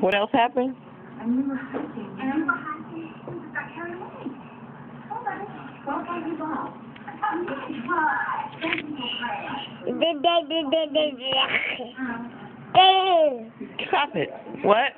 What else happened? I remember hiking. I remember hiking Stop it. What?